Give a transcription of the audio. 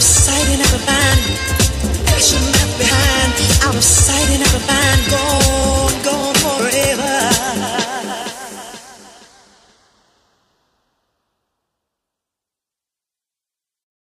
sight and never find. Out of sight and never find. Go.